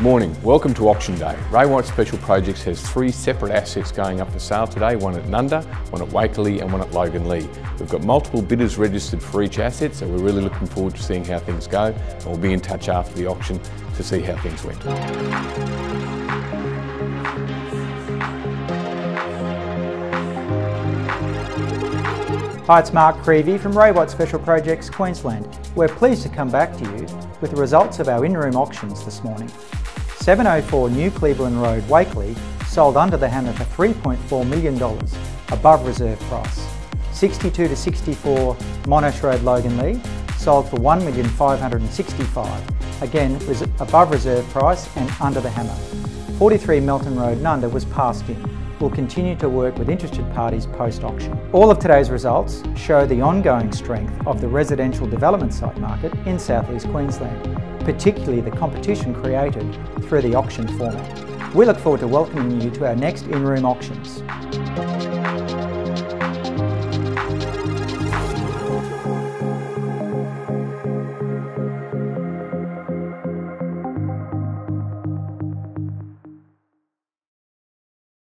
Morning, welcome to Auction Day. Ray White Special Projects has three separate assets going up for sale today, one at Nundah, one at Wakerley and one at Loganlea. We've got multiple bidders registered for each asset, so we're really looking forward to seeing how things go and we'll be in touch after the auction to see how things went. Hi, it's Mark Creevey from Ray White Special Projects, Queensland. We're pleased to come back to you with the results of our in-room auctions this morning. 704 New Cleveland Road, Wakerley sold under the hammer for $3.4 million, above reserve price. 62 to 64 Monash Road, Loganlea sold for $1,565, again was above reserve price and under the hammer. 43 Melton Road, Nundah was passed in will continue to work with interested parties post-auction. All of today's results show the ongoing strength of the residential development site market in southeast Queensland, particularly the competition created through the auction format. We look forward to welcoming you to our next in-room auctions.